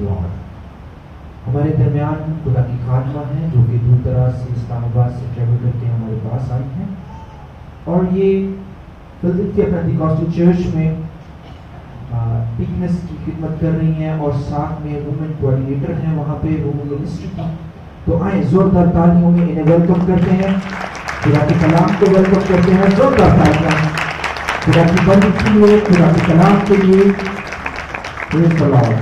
Lord हमारे दरमियान खुदा की खादमा है, जो कि दूर दराज से इस्लामाबाद से ट्रेवल करके हमारे पास आई हैं। और ये चर्च में पिकनेस की खिदमत कर रही हैं और साथ में वुमेन कोऑर्डिनेटर हैं वहाँ पे वुमेन मिनिस्ट्री की। तो आए, जोरदार तालियों में इन्हें वेलकम करते हैं। खुदा के कलाम को वेलकम करते हैं, जोरदार तालियाँ। खुदा की बंद के लिए, खुदा के कलाम के लिए Praise the Lord.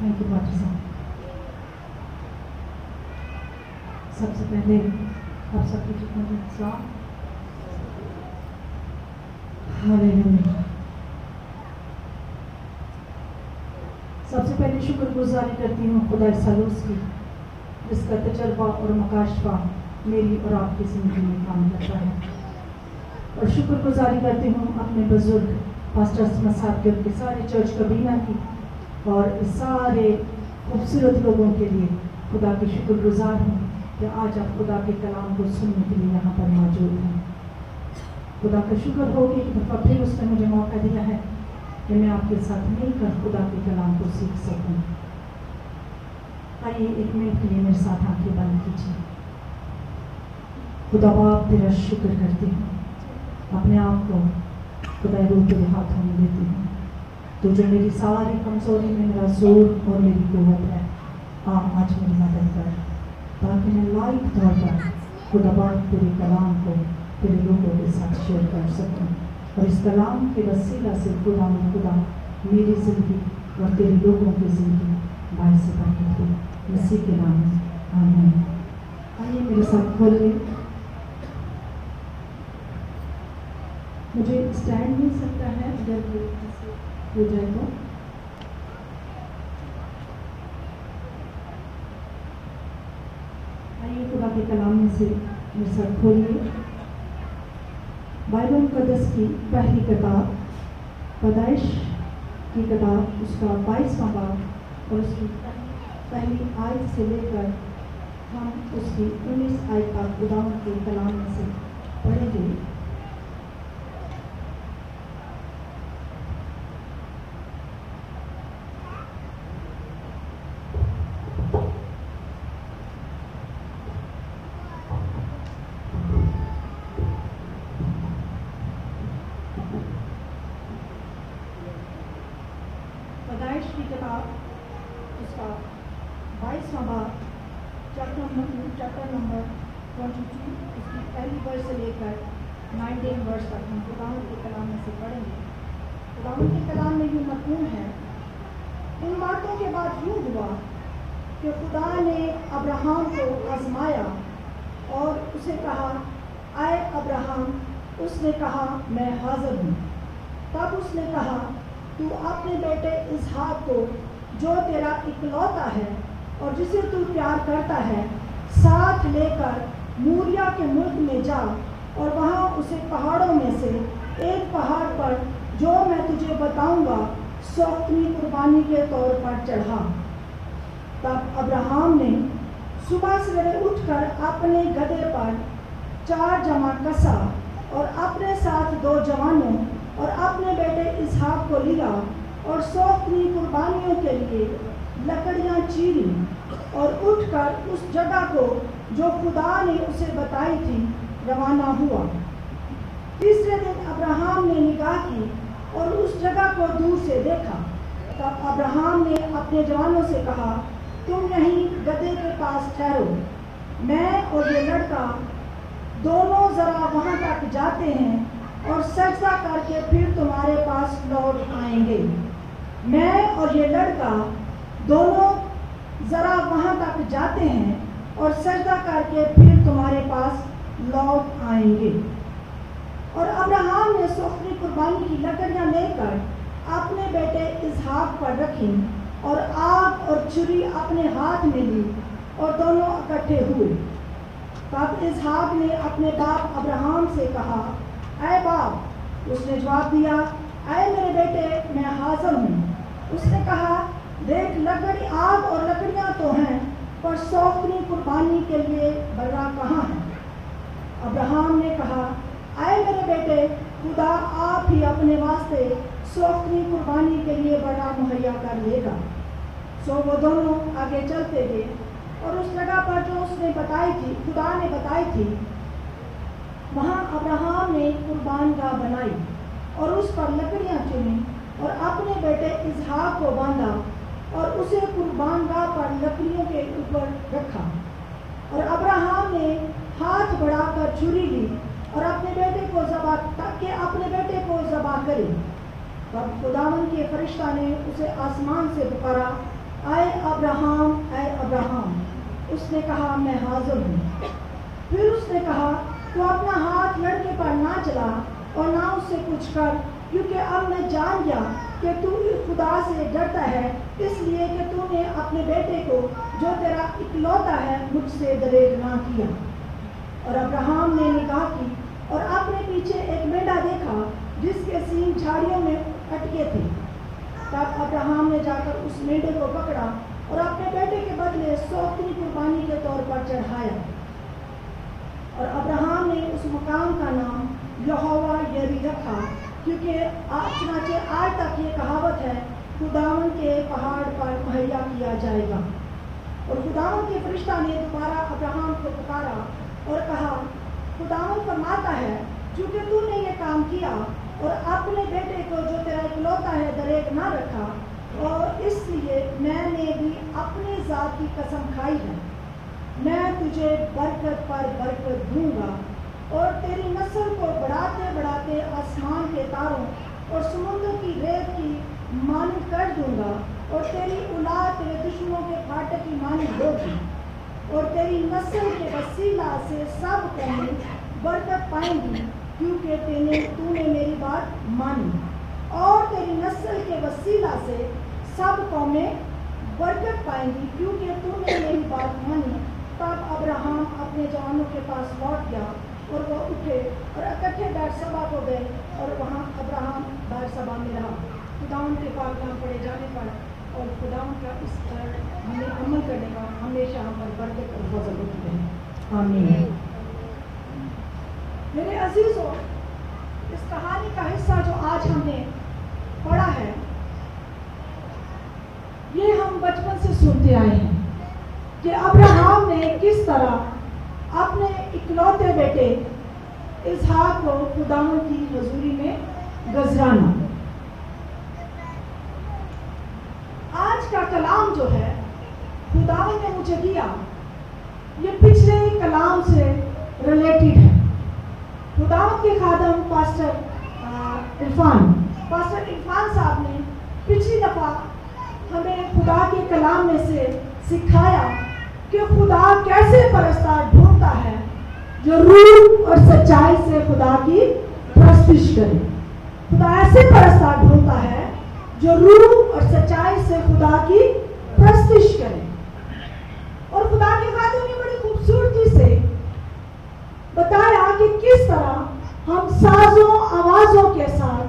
Thank you pastor साहब सबसे पहले आप सबकी खिदमत सलाम हालेलुया सबसे पहले शुक्रगुजारी करती हूँ खुदा सलूस की जिसका तजर्बा मकाशफा मेरी और आपकी ज़िंदगी में काम करता है। और शुक्रगुजारी करती हूँ अपने बुज़ुर्ग, पास्टर असमत के सारे चर्च कबीना की और सारे खूबसूरत लोगों के लिए खुदा की शुक्रगुजार हूँ कि आज आप खुदा के कलाम को सुनने के लिए यहाँ पर मौजूद हैं। खुदा का शुक्र हो कि एक दफ़ा फिर उसने मुझे मौका दिया है कि मैं आपके साथ मिलकर खुदा के कलाम को सीख सकूँ। आइए एक मिनट के लिए मेरे साथ आँखें बंद कीजिए। खुदा बाप तेरा शुक्र करती हूँ। अपने आप को खुदा रूह तेरे हाथों में देती हूँ। तो जो मेरी सारी कमज़ोरी में मेरा ज़ोर और मेरी कुवत है, आ आज मेरी मदद कर। ताकि मैं लाइव तौर पर खुदा तेरे कलाम को तेरे लोगों के साथ शेयर कर सकूँ। और इस कलाम के वसीला से खुदा में खुदा मेरी ज़िंदगी और तेरे लोगों की ज़िंदगी बाईस से बरकत हो। मसीह के नाम आमीन। आइए मेरे साथ खोलिए मुझे स्टैंड मिल सकता है अगर वो हो जाए तो आइए खुदा के कलाम में से मेरे खोलिए। बाइबल मुकदस की पहली किताब, पैदाइश की किताब, उसका बाईसवा बाब और उसकी पहली आयत से लेकर हम उसकी उन्नीस आयत तक खुदावन के कलाम में से पढ़ेंगे पैदाइश की किताब उसका बाईसवा बाब chapter number chapter number twenty two उसकी पहली वर्ष से लेकर नाइनटीन वर्ष तक हम खुदावन के कलाम में से पढ़ेंगे खुदावन के कलाम में यूँ मकून है इन बातों के बाद यूँ हुआ कि खुदा ने अब्राहम को आजमाया और उसे कहा आए अब्राहम उसने कहा मैं हाजिर हूँ तब उसने कहा तू अपने बेटे इसहाक को जो तेरा इकलौता है और जिसे तू प्यार करता है साथ लेकर मूरिया के मुल्क में जा और वहाँ उसे पहाड़ों में से एक पहाड़ पर जो मैं तुझे बताऊँगा सौतनी कुर्बानी के तौर पर चढ़ा। तब अब्राहम ने सुबह सवेरे उठकर अपने गधे पर चार जमा कसा और अपने साथ दो जवानों और अपने बेटे इसहाक को लिया और सौतनी कुर्बानियों के लिए लकड़ियाँ चीरी और उठकर उस जगह को जो खुदा ने उसे बताई थी, रवाना हुआ। तीसरे दिन अब्राहम ने निगाह की और उस जगह को दूर से देखा। तब अब्राहम ने अपने जवानों से कहा, तुम यहीं गधे के पास ठहरो। मैं और ये लड़का दोनों जरा वहाँ तक जाते हैं और सजदा करके फिर तुम्हारे पास लौट आएँगे। मैं और ये लड़का दोनों जरा वहाँ तक जाते हैं और सजदा करके फिर तुम्हारे पास लौट आएँगे। और अब्राहम ने सोखनी कुर्बानी की लकड़ियाँ लेकर अपने बेटे इसहाक पर रखी और आग और छुरी अपने हाथ में ली और दोनों इकट्ठे हुए। तब इसहाक ने अपने बाप अब्राहम से कहा अय बाप, उसने जवाब दिया अय मेरे बेटे, मैं हाजिर हूँ। उसने कहा, देख, लकड़ी आग और लकड़ियाँ तो हैं, पर सौखनी कुर्बानी के लिए बर्रा कहाँ है? अब्राहम ने कहा आए मेरे बेटे, खुदा आप ही अपने वास्ते सोखनी कुर्बानी के लिए बड़ा मुहैया कर लेगा। सो वो दोनों आगे चलते गए और उस जगह पर जो उसने बताई थी, खुदा ने बताई थी, वहाँ अब्राहम ने कुर्बान गाह बनाई और उस पर लकड़ियाँ चुनी और अपने बेटे इजहाक को बांधा और उसे कुर्बान गाह पर लकड़ियों के ऊपर रखा। और अब्राहम ने हाथ बढ़ाकर छुरी ली और अपने बेटे को जबा, ताकि अपने बेटे को जबा करे। तब खुदावन के फरिश्ता ने उसे आसमान से पुकारा, आए अब्राहम आए अब्राहम। उसने कहा, मैं हाजिर हूँ। फिर उसने कहा तो अपना हाथ लड़के पर ना चला और ना उससे कुछ कर, क्योंकि अब मैं जान गया कि तू खुदा से डरता है, इसलिए कि तूने अपने बेटे को, जो तेरा इकलौता है, मुझसे दरेग ना किया। और अब्राहम ने निकाह की और अपने पीछे एक मेढा देखा जिसके सीन झाड़ियों में अटके थे। तब अब्राहम ने जाकर उस मेढे को पकड़ा और अपने बेटे के बदले सौतनी कुर्बानी के तौर पर चढ़ाया। और अब्राहम ने उस मकाम का नाम यहोवा यरी रखा, क्योंकि आज चुनाचे आज तक ये कहावत है, खुदावन के पहाड़ पर मुहैया किया जाएगा। और खुदावन के फरिश्ता ने दोबारा अब्राहम को पुकारा और कहा, खुदावन फरमाता है क्योंकि तूने ये काम किया और अपने बेटे को जो तेरा इकलौता है दरेक ना रखा। और इसलिए मैंने भी अपनी जात की कसम खाई है। मैं तुझे बरकत पर बरकत दूँगा और तेरी नस्ल को बढ़ाते बढ़ाते आसमान के तारों और समुद्र की रेत की मान कर दूँगा और तेरी औलाद तेरे दुश्मनों के फाटक की मानी होगी। और तेरी नस्ल के वसीला से सब कौमें बरकत पाएँगी। क्योंकि तेने तूने मेरी बात मानी। और तेरी नस्ल के वसीला से सब कौमें बरकत पाएँगी क्योंकि तूने मेरी बात मानी। तब अब्राहम अपने जवानों के पास लौट गया और वो उठे और इकट्ठे बैठ सभा को गए और वहाँ अब्राहम बैठ सभा में रहा। खुदाउन के पाक पड़े जाने पर और खुदाउन का इस पर हमें अमल करने का हमेशा हम पर बरकत और फजल होती रहे। आमीन। अजीजों इस कहानी का हिस्सा जो आज हमने पढ़ा है, ये हम बचपन से सुनते आए हैं कि अब्राहम ने किस तरह अपने इकलौते बेटे इसहाक को खुदावन की हजूरी में गजराना। आज का कलाम जो है, खुदावन ने मुझे दिया, ये पिछले कलाम से रिलेटेड है। खुदावन के खादम पास्टर इरफान। पास्टर इरफान साहब ने पिछली दफ़ा हमें खुदा के कलाम में से सिखाया कि खुदा कैसे परस्तार ढूंढता है, जो रूह और सच्चाई से खुदा की प्रस्तिश करे। खुदा ऐसे परस्तार ढूंढता है, जो रूह और सच्चाई से खुदा की प्रस्तिश करे। और खुदा के खातों ने बड़ी खूबसूरती से बताया कि किस तरह हम साजों, आवाजों के साथ,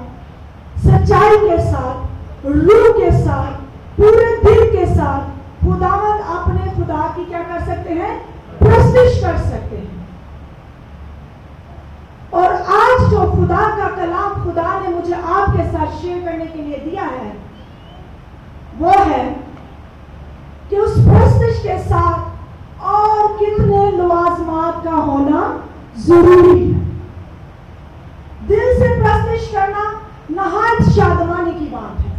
सच्चाई के साथ, रूह के साथ, पूरे दिल के साथ खुदावंद अपने खुदा की क्या कर सकते हैं? प्रस्तिश कर सकते हैं। और आज जो खुदा का कलाम खुदा ने मुझे आपके साथ शेयर करने के लिए दिया है, वो है कि उस प्रस्तिश के साथ और कितने लवाजमात का होना ज़रूरी है दिल से प्रस्तिश करना नहायत शादमानी की बात है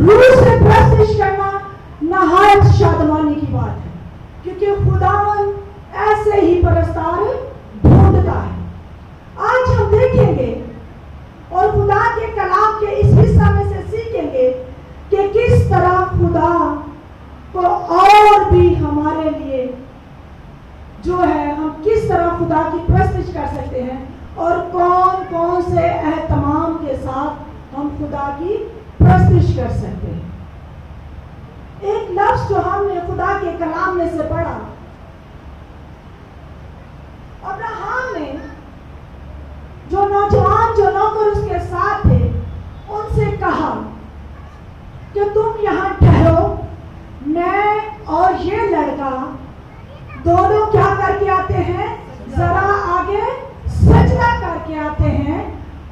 रूह से प्रस्तिश करना नहायत शादमानी की बात है क्योंकि खुदावन ऐसे ही परस्तार ढूंढता है आज हम देखेंगे और खुदा के कलाम के इस हिस्सा में से सीखेंगे कि किस तरह खुदा को और भी हमारे लिए जो है हम किस तरह खुदा की प्रस्तिश कर सकते हैं और कौन कौन से एहतमाम के साथ हम खुदा की प्रस्तिश कर सकते हैं एक लफ्ज जो हमने खुदा के कलाम में से पढ़ा अब्राहम ने जो नौजवान जो नौकर उसके साथ थे उनसे कहा कि तुम यहाँ ठहरो मैं ये लड़का दोनों क्या करके आते हैं? जरा आगे करके आते हैं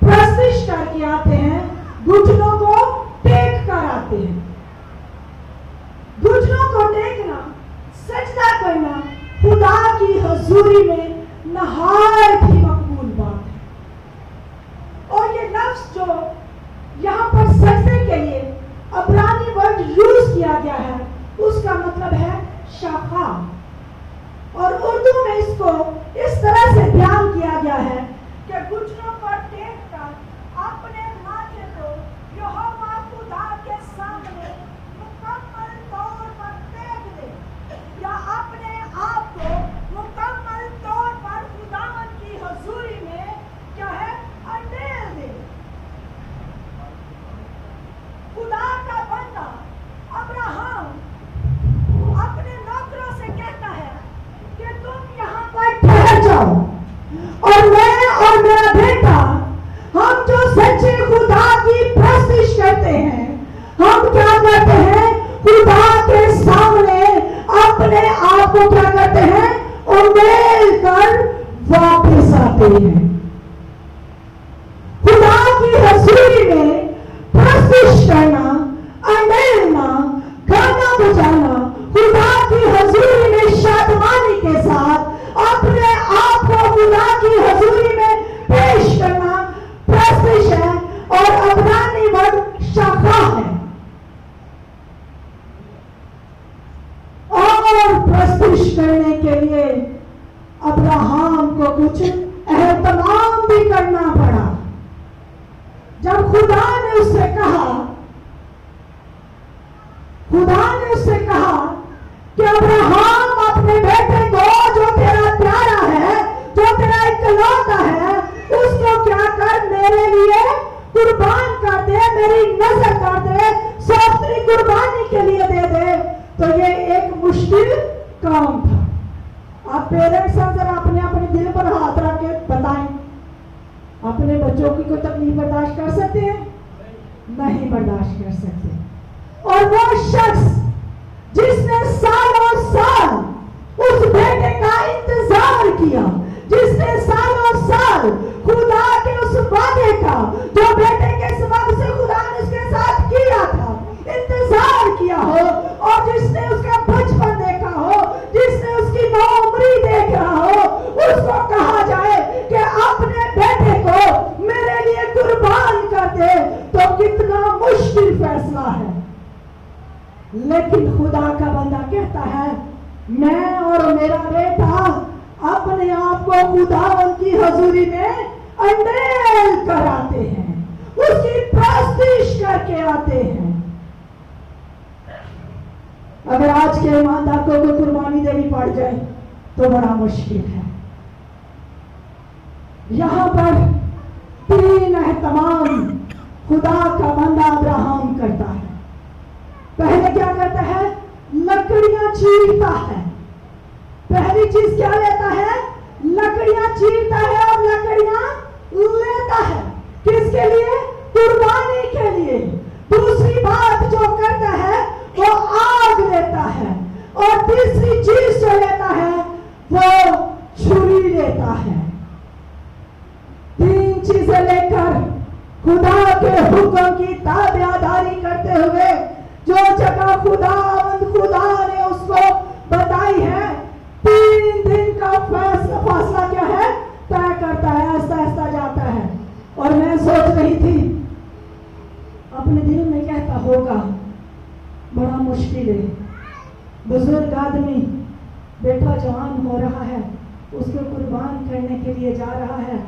प्रस्तिश करके आते हैं घुटनों को टेक कर आते हैं। घुटनों को टेकना सजदा करना, खुदा की हजूरी में नहायत ही मकबूल बात है। और ये लफ्ज जो यहाँ पर सजदे के लिए अबरानी वर्ड यूज़ किया गया है, उसका मतलब है शाखा और उर्दू में इसको इस तरह से ध्यान किया गया है कि घुटनों पर टेक कर अपने माथे को यहोवा खुदा के सामने मुकम्मल तौर पर टेक दे या अपने आप को मुकम्मल तौर पर खुदावन की हजूरी में क्या है अडेल दे खुदा का बंदा अब्राहम अपने नौकरों से कहता है कि तुम यहाँ पर ठहर जाओ और मैं और मेरा बेटा, हम जो सच्चे खुदा की प्रस्तिश करते हैं, हम क्या करते हैं? खुदा के सामने अपने आप को क्या करते हैं? उमेल कर वापस आते हैं खुदा की हजूरी में प्रस्तिश करना अमेलना गाना बजाना खुदा की हजूरी में शादमानी के साथ अपने आप को खुदा की हजूरी में पेश करना प्रस्तिश है और अबरानी वर्ड शाखा है और प्रस्तुत करने के लिए अब्राहम को कुछ एहतमाम भी करना पड़ा जब खुदा ने उससे कहा खुदा ने उससे कहा कि अब्राहम अपने बेटे को जो तेरा प्यारा है जो तेरा इकलौता है उसको क्या कर मेरे लिए कुर्बान कर दे मेरी नज़र कर दे सौतरी कुर्बानी के लिए दे दे तो ये एक मुश्किल काम था आप पेरेंट्स अगर अपने अपने दिल पर हाथ रख के बताएँ अपने बच्चों की कोई तकलीफ़ बर्दाश्त कर सकते नहीं बर्दाश्त कर सकते। और वो शख्स जिसने सालों साल उस बेटे का इंतज़ार किया जिसने सालों साल खुदा के उस वादे का जो बेटे के सबब से खुदा ने उसके साथ किया था इंतज़ार किया हो और जिसने उसका बचपन देखा हो जिसने उसकी नौकरी देख रहा हो उसको कहा जाए कि अपने बेटे को मेरे लिए कुर्बान कर दे तो कितना मुश्किल फैसला है लेकिन खुदा का बंदा कहता है मैं और मेरा बेटा अपने आप को खुदावन की हजूरी में अंडेल कराते हैं उसकी प्रस्तिश करके आते हैं अगर आज के ईमानदार को कोई कुर्बानी देनी पड़ जाए तो बड़ा मुश्किल है यहाँ पर तीन एहतमाम खुदा का बंदा अब्राहम करता है पहले क्या करता है लकड़ियाँ चीरता है पहली चीज़ क्या लेता है लकड़ियाँ चीरता है और लकड़ियाँ लेता है किसके लिए कुर्बानी के लिए दूसरी बात जो करता है वो आग लेता है और तीसरी चीज़ जो लेता है वो छुरी लेता है तीन चीज़ें लेकर खुदा के हुक्म की ताबेदारी करते हुए जो जगह खुदा खुदा ने उसको बताई है, तीन दिन का फैसला फासला क्या है? तय करता है ऐसा ऐसा जाता है। और मैं सोच रही थी, अपने दिल में कहता होगा, बड़ा मुश्किल है। बुज़ुर्ग आदमी, बेटा जवान हो रहा है, उसको कुर्बान करने के लिए जा रहा है।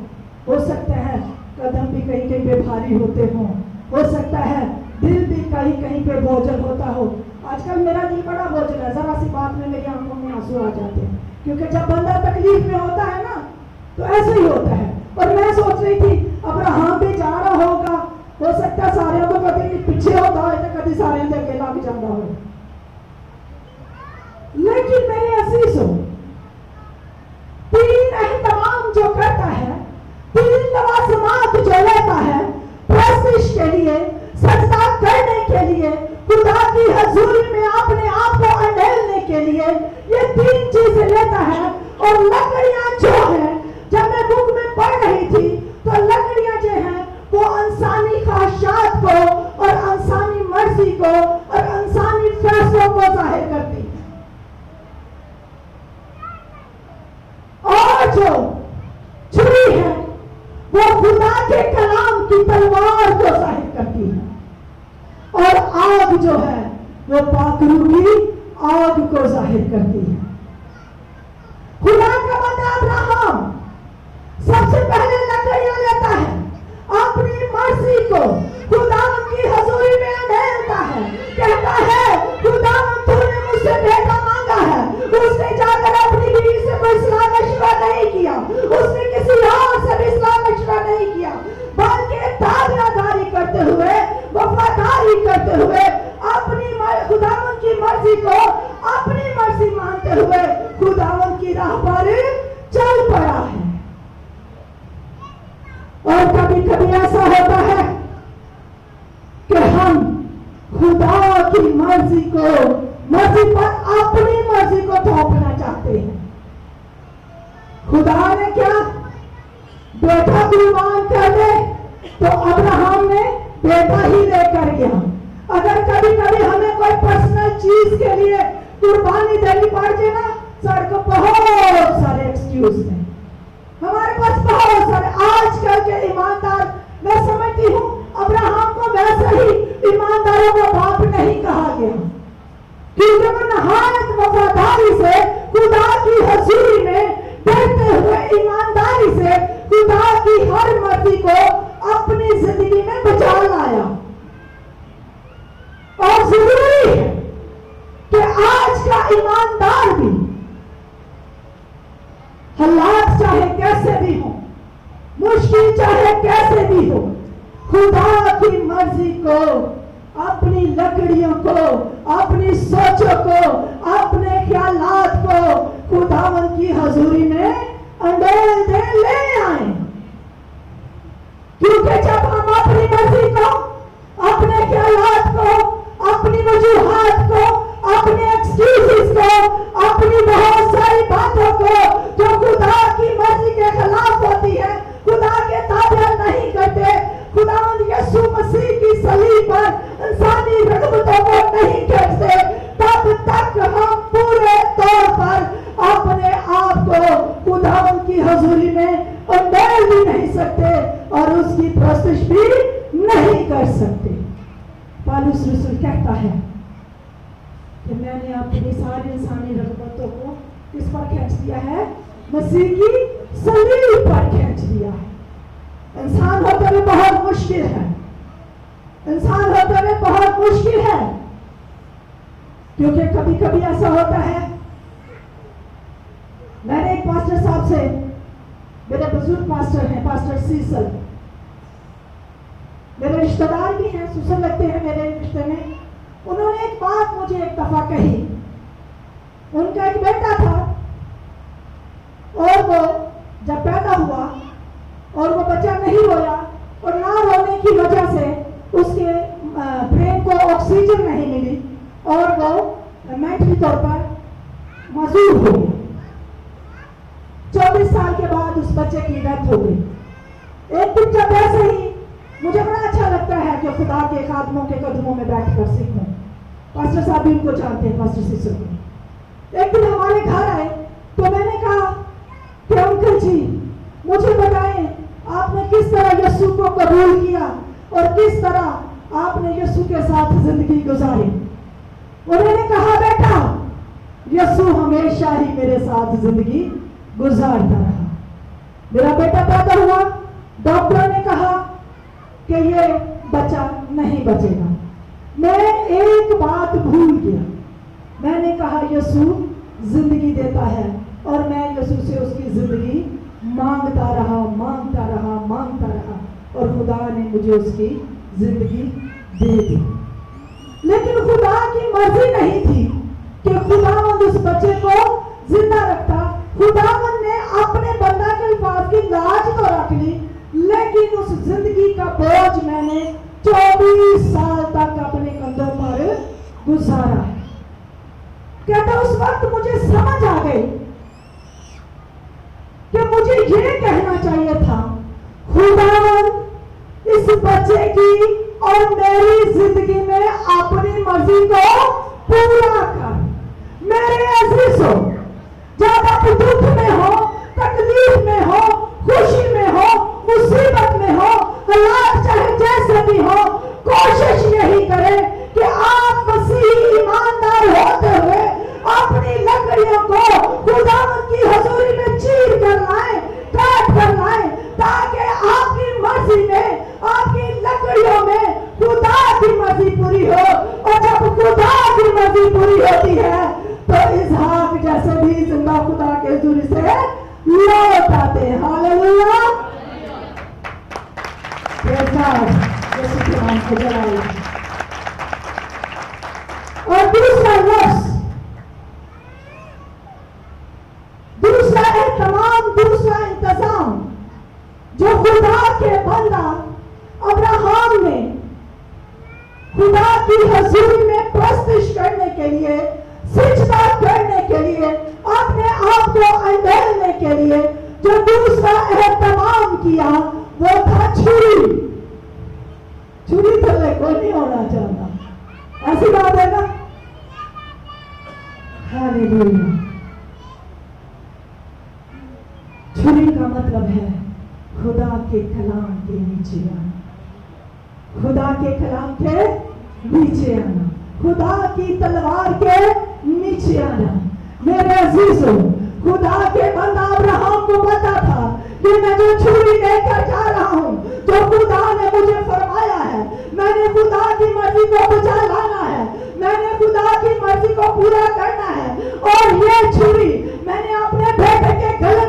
हो सकता है, कदम भी कहीं कहीं पे भारी होते हों। हो सकता है, दिल भी कहीं कहीं पे बोझल होता हो। आजकल मेरा दिल बड़ा बोझल है, जरा सी बात में मेरी आँखों में आँसू आ जाते हैं। क्योंकि जब बंदा तकलीफ़ में होता है ना तो ऐसे ही होता है। और मैं सोच रही थी अब्राहम भी जा रहा होगा, हो सकता है सारे तो कभी पीछे होता है तो कभी सारे अकेला भी जाता हो लेकिन मेरे अज़ीज़ हो तीन एहतमाम जो करता है तीन लवाजमात जो लेता है प्रशिश के लिए सजदा करने के लिए खुदा की हजूरी में अपने आप को अंडेलने के लिए ये तीन चीज़ें लेता है और लकड़ियाँ जो है जब मैं बुक में पढ़ रही थी जो छुरी है वो खुदा के कलाम की तलवार को ज़ाहिर करती है और आग जो है वो पाखरू की आग को ज़ाहिर करती है खुदा का बंदा अब्राहम सबसे पहले लकड़ियाँ लेता है अपनी मर्ज़ी को खुदा की हजूरी में अंधेरता है कहता है खुदा तूने मुझसे बेटा मांगा है उसने जाकर अपनी बीवी से कोई सलाह मशवरा नहीं किया उसने किसी और से भी सलाह मशवरा नहीं किया बल्कि ताबेदारी करते हुए वफादारी करते हुए अपनी खुदावन की मर्ज़ी को अपनी मर्ज़ी मानते हुए खुदावन की राह पर चल पड़ा है और कभी ऐसा होता है कि हम खुदा की मर्ज़ी को, मर्ज़ी पर अपनी मर्ज़ी को थोपना चाहते हैं। खुदा ने क्या बेटा कुर्बान कर दे तो अब्राहम ने बेटा ही लेकर गया। अगर कभी कभी हमें कोई पर्सनल चीज़ के लिए कुर्बानी देनी पड़ जाए ना सड़क बहुत सारे एक्सक्यूज हैं हमारे पास बहुत सारे आजकल के ईमानदार, मैं समझती हूँ, अब्राहम को वैसे ही ईमानदारों को बाप नहीं कहा गया। क्योंकि वो नहायत वफादारी से, खुदा की हजूरी में डरते हुए ईमानदारी से खुदा की हर मर्ज़ी को अपनी ज़िंदगी में बचा लाया। और ज़रूरी है कि आज का ईमानदार भी हालात चाहे कैसे भी हो मुश्किल चाहे कैसे भी हो खुदा की को, अपनी लकड़ियों को, अपनी सोचों को, अपने ख्यालात को खुदावन की हजूरी में अंडोल दे ले आए क्योंकि जब हम अपनी मर्ज़ी को अपने ख्यालात को अपनी वजूहत को अपने एक्सक्यूजेस को अपनी बहुत सारी बातों को जो खुदा की मर्ज़ी के खिलाफ होती है खुदा के ताबे नहीं करते खुदा यीशु मसीह की सलीब पर इंसानी रगबतों को नहीं खेचते तब तक हम पूरे तौर पर अपने आप को खुदा की हजूरी में अंडेल भी नहीं सकते और उसकी प्रस्तुश भी नहीं कर सकते पालूस रसूल कहता है कि मैंने अपनी सारी इंसानी रगबतों को किस पर खींच दिया है मसीह की सलीब पर खींच दिया है इंसान होते हुए बहुत मुश्किल है इंसान होते हुए बहुत मुश्किल है क्योंकि कभी कभी ऐसा होता है मैंने एक पास्टर साहब से मेरे बुज़ुर्ग पास्टर हैं पास्टर सीसल मेरे रिश्तेदार भी हैं सुसर लगते हैं मेरे रिश्ते में उन्होंने एक बात मुझे एक दफ़ा कही उनका एक बेटा था वो जब पैदा हुआ और वो बच्चा नहीं रोया और ना रोने की वजह से उसके ब्रेन को ऑक्सीजन नहीं मिली और वो मेंटली तौर पर मजूर हो गया। चौबीस साल के बाद उस बच्चे की डेथ हो गई। एक दिन जब ऐसे ही मुझे बड़ा अच्छा लगता है कि खुदा के खादमों के कदमों में बैठ कर सीखूं। पास्टर साहब भी उनको जानते हैं, पास्टर सिसर को एक दिन हमारे घर आए तो मैंने कहा कि अंकल जी मुझे बताएँ आपने किस तरह यीशु को कबूल किया और किस तरह आपने यीशु के साथ ज़िंदगी गुजारी? उन्होंने कहा, बेटा, यीशु हमेशा ही मेरे साथ ज़िंदगी गुजारता रहा। मेरा बेटा पैदा हुआ। डॉक्टर ने कहा कि ये बच्चा नहीं बचेगा। मैं एक बात भूल गया। मैंने कहा, यीशु ज़िंदगी देता है और मैं यीशु से उसकी ज़िंदगी माँगता रहा माँगता रहा माँगता रहा। और खुदा ने मुझे उसकी ज़िंदगी दे दी। लेकिन खुदा की मर्ज़ी नहीं थी कि खुदावंद उस बच्चे को ज़िंदा रखता। खुदावंद ने अपने बंदा के अल्फाज की लाज तो रख ली, लेकिन उस ज़िंदगी का बोझ मैंने 24 साल तक अपने कंधों पर गुजारा। कहता, उस वक्त मुझे समझ आ गई कि मुझे ये कहना चाहिए था, खुदावंद बच्चे की और मेरी ज़िंदगी में अपनी मर्ज़ी को पूरा कर। मेरे ऐसे जब आप दुख में हो, तकलीफ़ में हो, खुशी में हो, मुसीबत में हो हालात चाहे जैसे भी हो, कोशिश यही करें कि आप मसीह ईमानदार होते हुए अपनी लकड़ियों को खुदावन की हजूरी में चीर कर लाए, काट कर लाए, ताकि आपकी मसीह में, आपकी लकड़ियों में खुदा की मसीह पूरी हो। और जब खुदा की मसीह पूरी होती है तो इस हाथ जैसे भी ज़िंदा खुदा के दूरी से लौट आते हैं। हालेलुया। और दूसरा लक्ष्य जो खुदा के बंदा अब्राहम ने खुदा की हजूरी में प्रस्तुत करने के लिए, सिजदा करने के लिए, अपने आप को अंधेरने के लिए जो दूसरा एहतमाम किया, वो था छुरी। छुरी थले को नहीं होना चाहता। ऐसी बात है ना? छुरी का मतलब है खुदा के कलाम के नीचे आना। खुदा के कलाम के नीचे आना। खुदा की तलवार के नीचे आना। मेरे अजीजों खुदा के बंदा अब्राहम को पता था कि मैं जो छुरी लेकर जा रहा हूँ, जो खुदा ने मुझे फरमाया है, मैंने खुदा की मर्ज़ी को बचा लाना है, मैंने खुदा की मर्ज़ी को पूरा करना है। और ये छुरी मैंने अपने बेटे के गले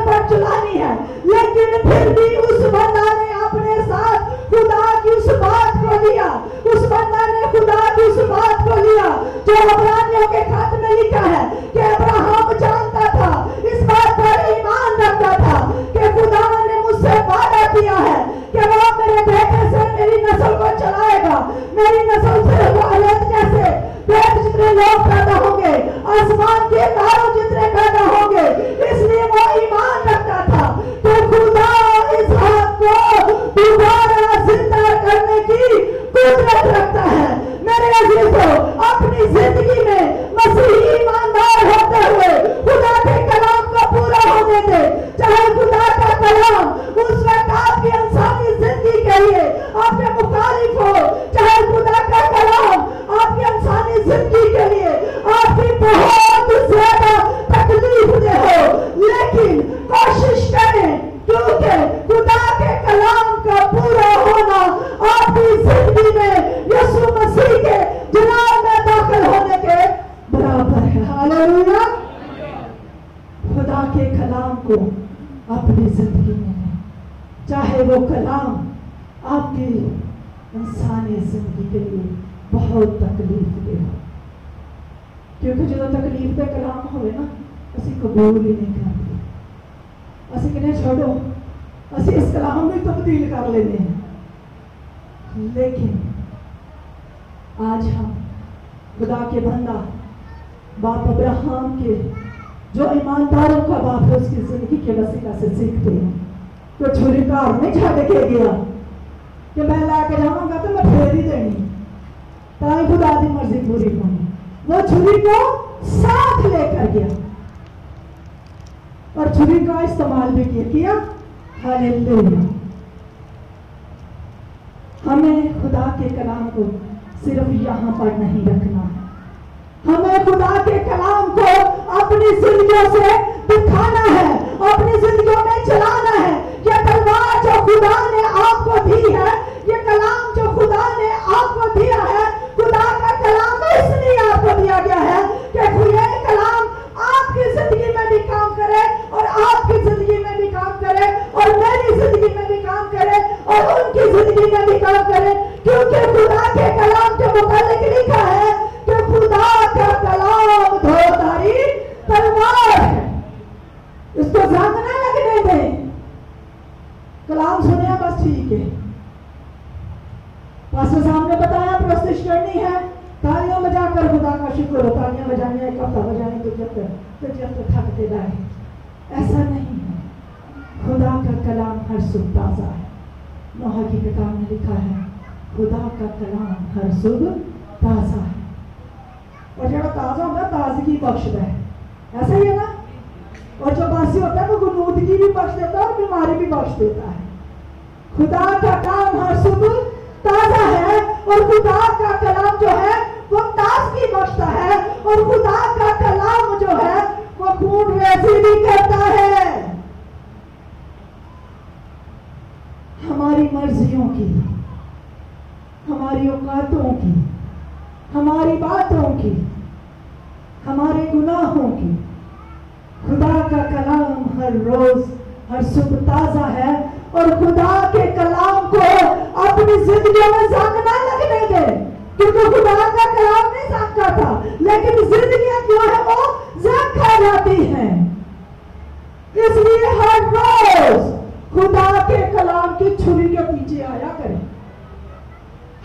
है। लेकिन फिर भी उस बंदा ने अपने साथ खुदा की उस बात को लिया। उस बंदा ने खुदा की उस बात को लिया, जो अपराधियों के खात में लिखा है कि अब्राहम जानता था इस बात पर ईमान रखता था कि खुदा ने मुझसे वादा किया है कि वो मेरे बेटे से मेरी नस्ल को चलाएगा मेरी नस्ल से वो अलग जैसे पेट जितने लोग पैदा होंगे आसमान के तारों जितने पैदा होंगे इसलिए वो ईमान रखता था तो खुदा इस हाथ को दोबारा ज़िंदा करने की कुदरत रखता है मेरे अजीजों अपनी ज़िंदगी में मसीही ईमानदार होते हुए खुदा के कलाम को पूरा होने दे चाहे खुदा का कलाम उस वक्त आपकी इंसानी ज़िंदगी के लिए आपके मुखालिफ हो चाहे खुदा का कलाम आपकी इंसानी ज़िंदगी के लिए आपकी बहुत ज़्यादा तकलीफ़ दे हो लेकिन कोशिश करें क्योंकि खुदा के कलाम का पूरा होना आपकी ज़िंदगी में यीशु मसीह के जनाब में दाखिल होने के बराबर है हालेलुया खुदा के कलाम को अपनी ज़िंदगी में लें चाहे वो कलाम आपकी इंसानी ज़िंदगी के लिए बहुत तकलीफ़ दे हो क्योंकि जो तकलीफ दे कलाम होवे ना ਅਸੀਂ ਕਬੂਲ ਹੀ ਨਹੀਂ ਕਰਦੇ ਅਸੀਂ ਕਹਿੰਦੇ ਛੱਡੋ ਅਸੀਂ ਇਸ ਕਲਾਮ ਨੂੰ ਤਬਦੀਲ ਕਰ ਲੈਂਦੇ ਹਾਂ लेकिन आज हम खुदा के बंदा बाप अब्राहम के जो ईमानदारों का बाप है उसकी जिंदगी के वसीला से सीखते हैं तो छुरी घर नहीं छड़ के गया कि मैं लाके जाऊंगा तो मैं फेर ही देनी ताई खुदा की मर्जी पूरी होनी वो छुरी को साथ लेकर गया। और छुरी का इस्तेमाल भी किया किया। हमें खुदा के कलाम को सिर्फ़ यहाँ पर नहीं रखना है। हमें खुदा के कलाम को अपनी जिंदगियों से दिखाना है, अपनी जिंदगियों में चलाना है। ये तलवार जो खुदा ने आपको दी है, ये कलाम जो खुदा ने आपको दिया है खुदा कलाम इसलिए आपको दिया गया है कि ये कलाम आपकी ज़िंदगी में भी काम करे और आपकी ज़िंदगी में भी काम करे और मेरी ज़िंदगी में भी काम करे और उनकी ज़िंदगी में भी काम करे। क्योंकि खुदा के कलाम के मुताबिक लिखा है कि खुदा का कलाम धोधारी तलवार है इसको जंग ना लगने दे कलाम सुने बस ठीक है पास्टर साहब ने बताया प्रस्तुत करनी है तालियाँ बजाकर खुदा का शुक्र हो तालियाँ बजाने हफ़्ता बजाने तो जब तक तो जब तक थकते रहे। ऐसा नहीं है। खुदा का कलाम हर सुबह ताज़ा है। नोहा की किताब में लिखा है, खुदा का कलाम हर सुबह ताज़ा है। और जो ताज़ा होता है, ताजगी बख्शता है। ऐसा ही है ना? और जो बासी होता है, वो गुनूदगी भी बख्श देता है और बीमारी भी बख्श देता है। खुदा का काम हर सुबह ताज़ा है और खुदा का कलाम जो है वो ताजगी बख्शता है और खुदा का कलाम जो है, वो खून रेजी भी करता है। हमारी मर्जियों की, हमारी औकातों की, हमारी बातों की, हमारे गुनाहों की, खुदा का कलाम हर रोज, हर सुबह ताज़ा है और खुदा के कलाम को अपनी ज़िंदगी में जंग ना लगने दे। क्योंकि खुदा का कलाम नहीं जंगता था, लेकिन जिंदगियाँ जो है, वो जंग खा जाती हैं। इसलिए हर रोज खुदा के कलाम की छुरी के पीछे आया करें।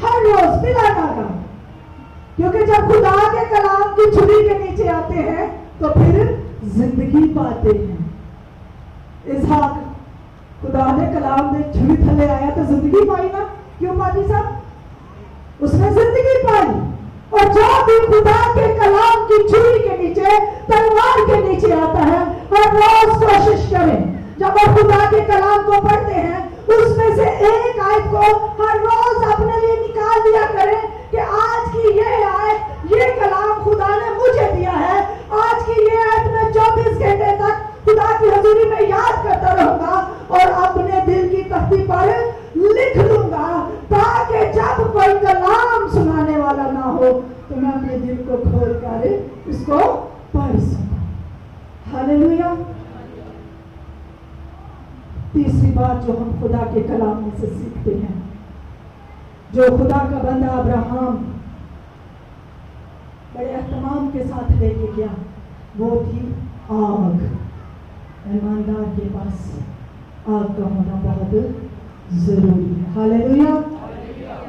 हर रोज बिना नागा क्योंकि जब खुदा के कलाम की छुरी के नीचे आते हैं तो फिर ज़िंदगी पाते हैं। इसहाक खुदा ने कलाम ने छुरी थले आया तो ज़िंदगी पाई ना? क्यों पाजी साहब उसने ज़िंदगी पाई और जो भी खुदा के कलाम की छुरी के नीचे तलवार के नीचे आता है और रोज कोशिश करें जब आप खुदा के कलाम को पढ़ते हैं, उसमें से एक आयत को हर रोज अपने लिए निकाल दिया करें कि आज की ये आयत, ये कलाम खुदा ने मुझे दिया है। आज की ये आयत मैं चौबीस घंटे तक खुदा की हजूरी में याद करता रहूँगा और अपने दिल की तख्ती पर लिख लूँगा ताकि जब कोई कलाम सुनाने वाला ना हो तो मैं अपने दिल को खोल कर इसको पढ़ सकूँ। हालेलुया तीसरी बात जो हम खुदा के कलाम से सीखते हैं। जो खुदा का बंदा अब्राहम बड़े अहतमाम के साथ लेके गया, वो थी आग। ईमानदार के पास आग का होना बहुत ज़रूरी है। हालेलुया।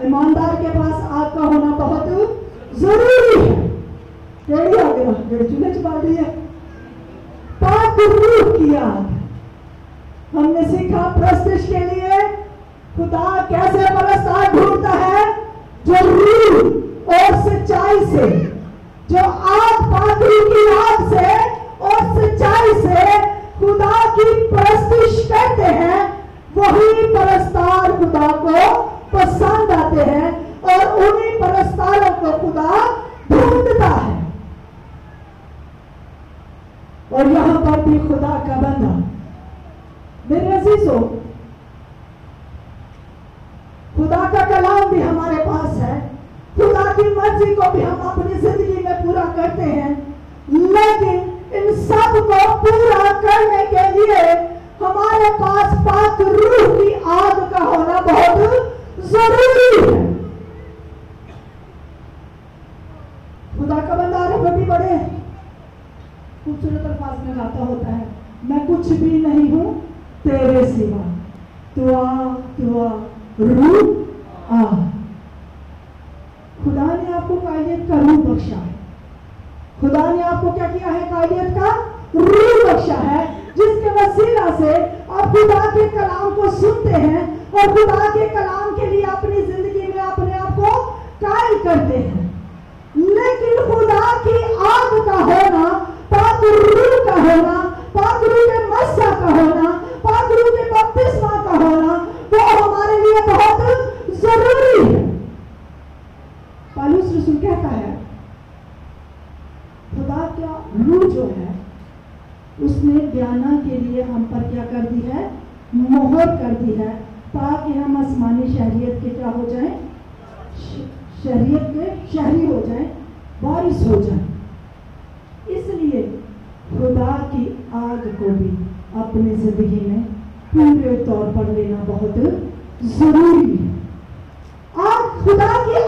ईमानदार के पास आग का होना बहुत ज़रूरी है। केड़ी आग है जेड़ी चूल्हे च बाल रही है। पाक रूह की आग हमने सीखा प्रस्तिश के लिए, खुदा कैसे परस्तार ढूंढता है? जो रूह और सच्चाई से, जो आग पात्री की आग से और सच्चाई से खुदा की प्रस्तिश करते हैं, वही परस्तार खुदा को पसंद आते हैं और उन्हीं परस्तारों को खुदा ढूंढता है। और यहाँ पर भी खुदा का बंदा खुदा का कलाम भी हमारे पास है। खुदा की मर्ज़ी को भी हम अपनी ज़िंदगी में पूरा करते हैं। लेकिन इन सबको पूरा करने के लिए हमारे पास पाक रूह की आग का होना बहुत ज़रूरी है। खुदा का बंदा बड़ी बड़े खूबसूरत अल्फाज में गाता होता है, मैं कुछ भी नहीं हूँ तेरे सिवा तू आ तू आ। खुदा ने आपको कायलियत का रूह बख्शा है। खुदा ने आपको क्या किया है? कायलियत का रूह बख्शा है, जिसके वसीला से आप खुदा के कलाम को सुनते हैं और खुदा के कलाम के लिए अपनी ज़िंदगी में अपने आप को कायल करते हैं लेकिन खुदा की आग का होना पाक रूह का होना पाक रूह के मस्सा का होना पाक रूह के बपतिस्मा का होना वो हमारे लिए बहुत ज़रूरी है पालूस रसूल कहता है खुदा का रूह जो है उसने बयाना के लिए हम पर क्या कर दी है मोहर कर दी है ताकि हम आसमानी शहरियत के क्या हो जाए शहरियत के शहरी हो जाए बारिश हो जाए इसलिए खुदा की आग को भी अपनी ज़िंदगी में पूरे तौर पर लेना बहुत ज़रूरी है आग खुदा की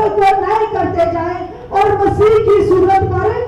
को नहीं करते जाए और मसीह की सूरत पर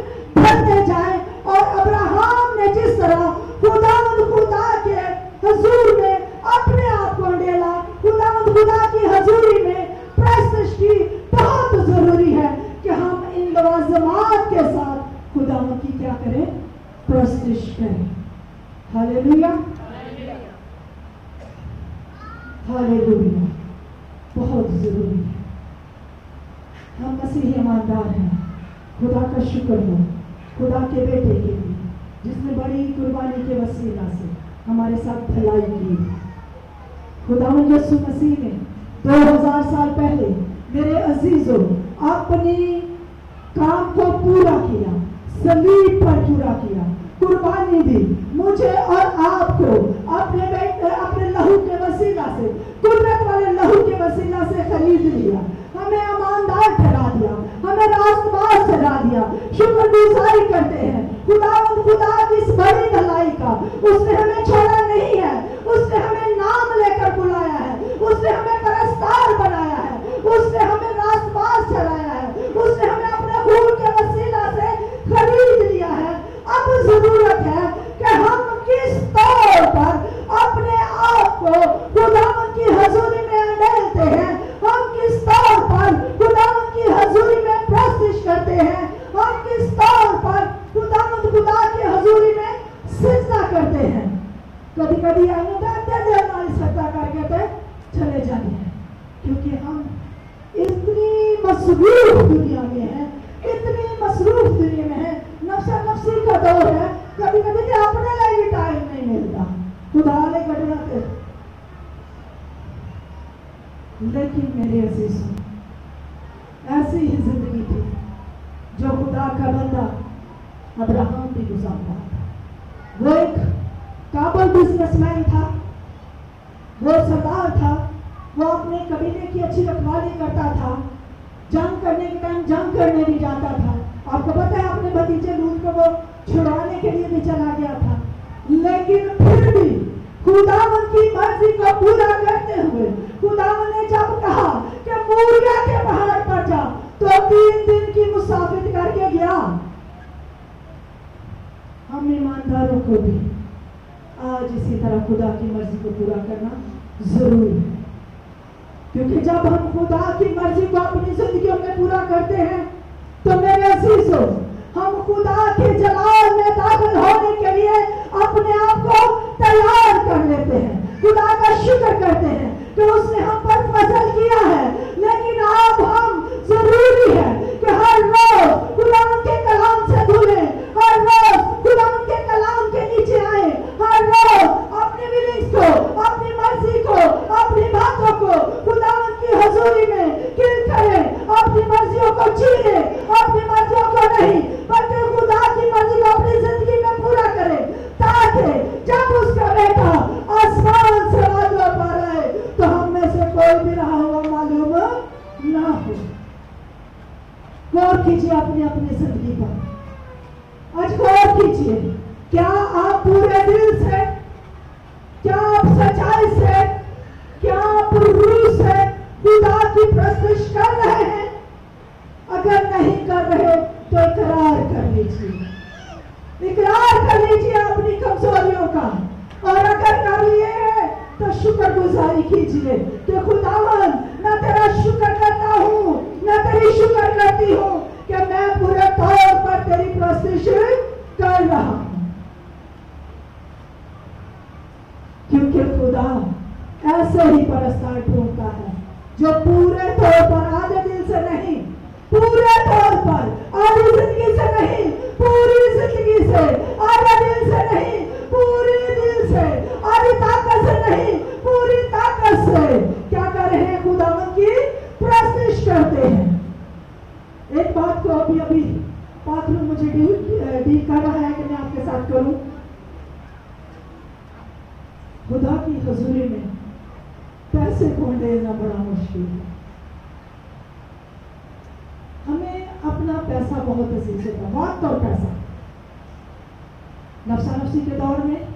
दौर में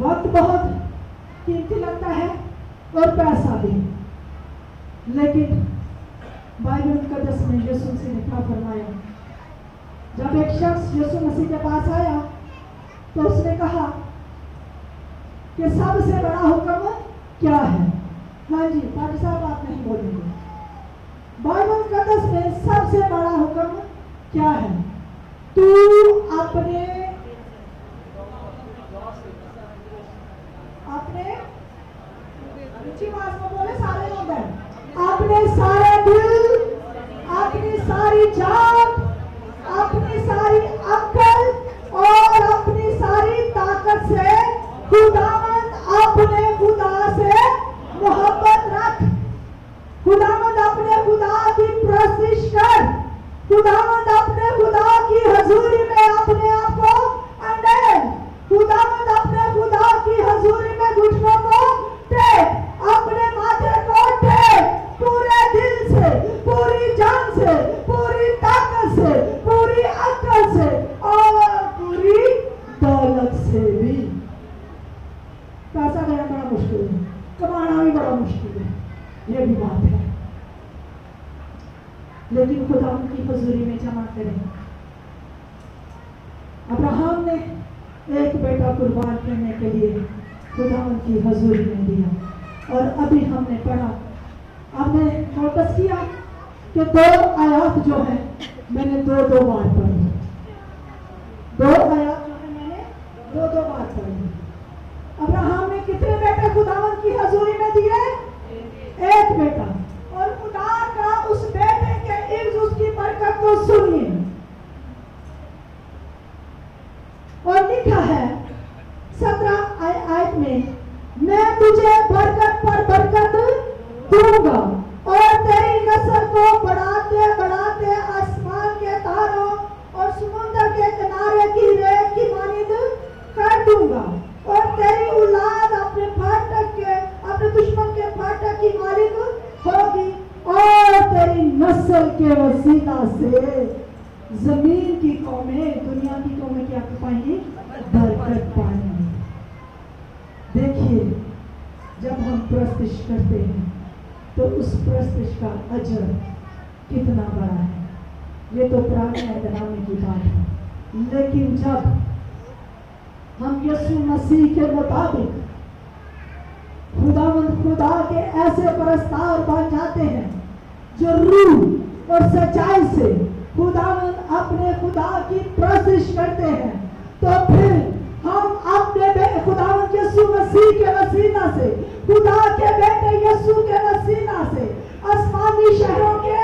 वक्त बहुत कीमती लगता है और पैसा भी। लेकिन बाइबल मुकदस में यीशु से ने क्या फरमाया? जब एक शख्स यीशु मसीह के पास आया तो उसने कहा कि सबसे बड़ा हुक्म क्या है? हाँ जी पाटी साहब, आप नहीं बोलेंगे। बाइबल कदस में सबसे बड़ा हुक्म क्या है? तू अपने ऊँची आवाज़ बोले, सारे लोग हैं अपने सारे दिल अपनी सारी जान अपनी सारी अक्ल और अपनी सारी ताकत से खुदावंद अपने खुदा से मोहब्बत रख। खुदावंद अपने खुदा की प्रशिश कर। खुदावंद अपने खुदा की हजूरी में अपने आप को अंडे। खुदावंद अपने खुदा की हजूरी में घुटनों को टेक अपने माथे को टेक पूरे दिल से, पूरी जान से, पूरी ताकत से, पूरी अक्ल से, और पूरी दौलत से भी। पैसा देना बड़ा मुश्किल है, कमाना भी बड़ा मुश्किल है, ये भी बात है। लेकिन खुदा उनकी हजूरी में जमा करें। अब्राहम ने एक बेटा कुर्बान करने के लिए खुदा उनकी हजूरी में दिया, और अभी हमने पढ़ा हमने नोटिस किया कि दो आयात जो है, मैंने दो दो बार पढ़ी। दो आयात जो है मैंने दो दो बार पढ़ी अब्राहम ने कितने बेटे खुदावन की हजूरी में दिए एक बेटा और खुदा का उस बेटे के इर्द उसकी बरकत को सुनिए और लिखा है सत्रह आय, आयत में मैं तुझे बरकत पर बरकत दूँगा और तेरी नस्ल को बढ़ाते बढ़ाते आसमान के तारों और समुद्र के किनारे की रेत की मानिंद कर दूँगा और तेरी औलाद अपने फाटक के अपने दुश्मन के फाटक की मालिक होगी और तेरी नस्ल के वसीला से ज़मीन की कौमें दुनिया की पाएँगी बरकत पाएँगी देखिए, जब हम प्रस्तिश करते हैं तो उस प्रस्तिश का अजर कितना बड़ा है। ये तो पुराने ऐतनामे की बात है। लेकिन जब हम यीशु मसीह के मुताबिक खुदावंद खुदा के ऐसे परस्तार बन जाते हैं, जो रूह और सच्चाई से खुदावंद अपने खुदा की प्रशिश करते हैं तो फिर हम अपने खुदावंद यीशु मसीह के वसीला से, खुदा के बेटे यीशु के वसीला से आसमानी शहरों के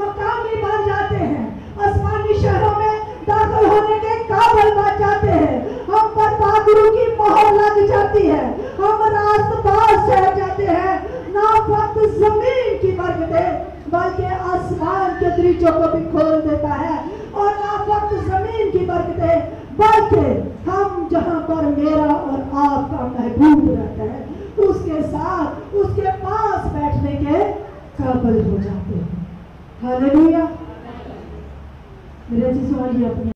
मकामी बन जाते हैं। आसमानी शहरों में दाखिल होने के काबिल बन जाते हैं। हम पर बहादुरों की मोहर लग जाती है। हम रास्तबाज ठहर जाते हैं। ना वक्त ज़मीन की बरकतें, बल्कि आसमान के दृश्यों को भी खोल देता है। और ना वक्त ज़मीन की बरकतें बल्कि हम जहाँ पर मेरा और आपका महबूब रहता है, उसके साथ, उसके पास बैठने के काबिल हो जाते हैं। हालेलुया। मेरे जी अपनी